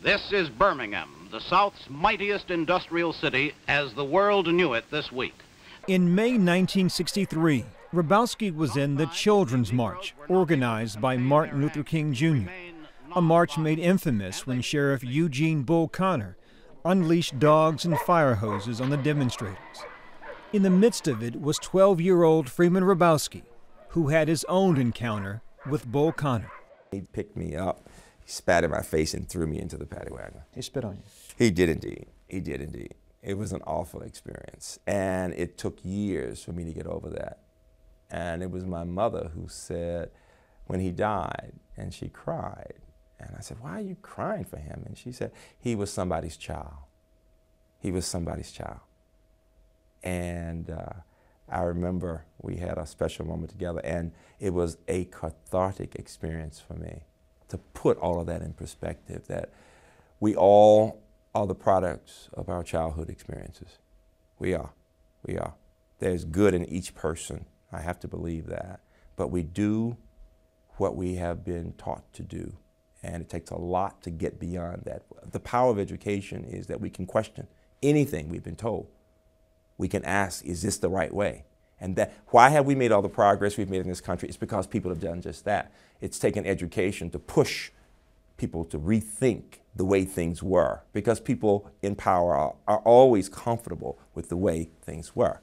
This is Birmingham, the South's mightiest industrial city as the world knew it this week. In May 1963, Hrabowski was in the Children's March, organized by Martin Luther King Jr. A march made infamous when Sheriff Eugene Bull Connor unleashed dogs and fire hoses on the demonstrators. In the midst of it was 12 year old Freeman Hrabowski, who had his own encounter with Bull Connor. He picked me up, he spat in my face, and threw me into the paddy wagon. He spit on you. He did indeed. He did indeed. It was an awful experience. And it took years for me to get over that. And it was my mother who said, when he died, and she cried. And I said, Why are you crying for him? And she said, He was somebody's child. He was somebody's child. And uh, I remember we had a special moment together, and it was a cathartic experience for me to put all of that in perspective that we all are the products of our childhood experiences. We are. We are. There's good in each person. I have to believe that. But we do what we have been taught to do. And it takes a lot to get beyond that. The power of education is that we can question anything we've been told. We can ask, is this the right way? And that, why have we made all the progress we've made in this country? It's because people have done just that. It's taken education to push people to rethink the way things were because people in power are, are always comfortable with the way things were.